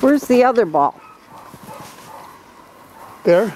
Where's the other ball? There.